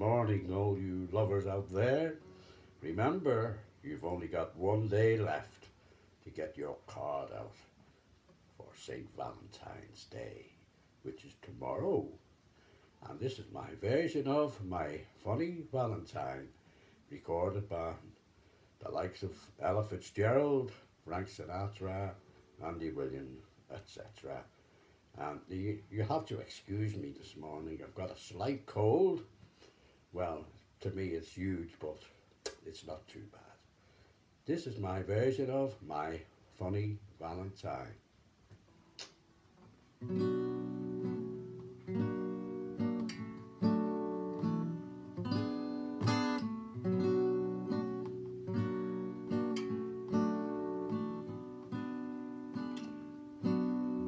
morning, all you lovers out there. Remember, you've only got one day left to get your card out for St. Valentine's Day, which is tomorrow. And this is my version of my funny Valentine, recorded by the likes of Ella Fitzgerald, Frank Sinatra, Andy Williams, etc. And you, you have to excuse me this morning. I've got a slight cold. Well, to me it's huge, but it's not too bad. This is my version of my funny Valentine.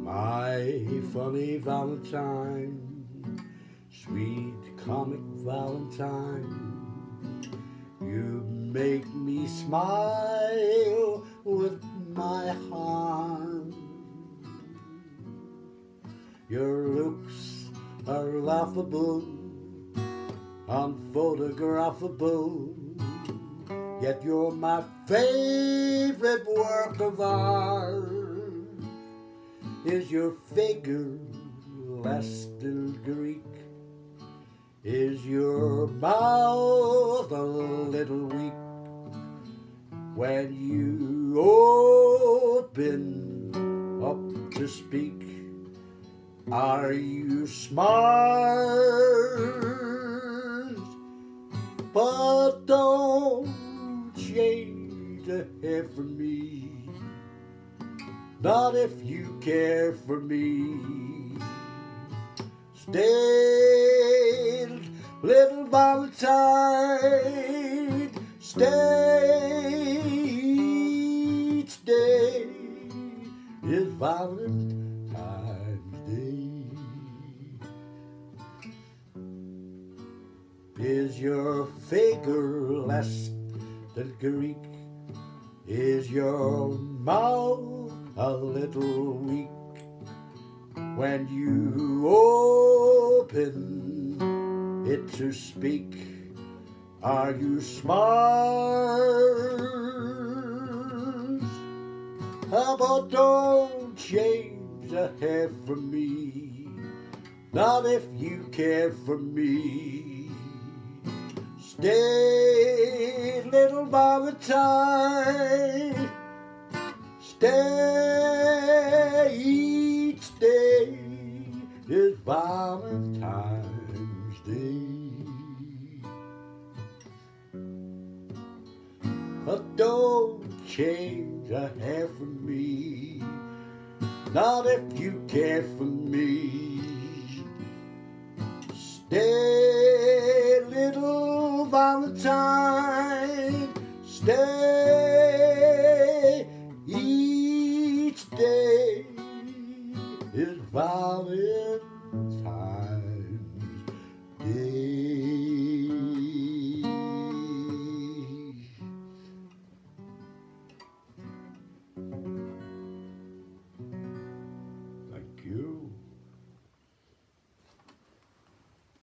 My funny Valentine, sweet comic Valentine, you make me smile with my heart. Your looks are laughable, unphotographable, yet you're my favorite work of art is your figure less than Greek? Is your mouth a little weak when you open up to speak? Are you smart? But don't change a hair for me. Not if you care for me. Stay, little Valentine. Stay, day is Valentine's Day. Is your figure less than Greek? Is your mouth a little weak when you open it to speak. Are you smart? Don't change a hair for me? Not if you care for me. Stay, little Valentine. Stay each day is Valentine's Day. But don't change a hair for me, not if you care for me. Stay, little Valentine, stay each day is Valentine's Hey.